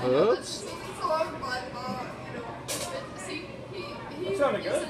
boy. Oops. That sounded good.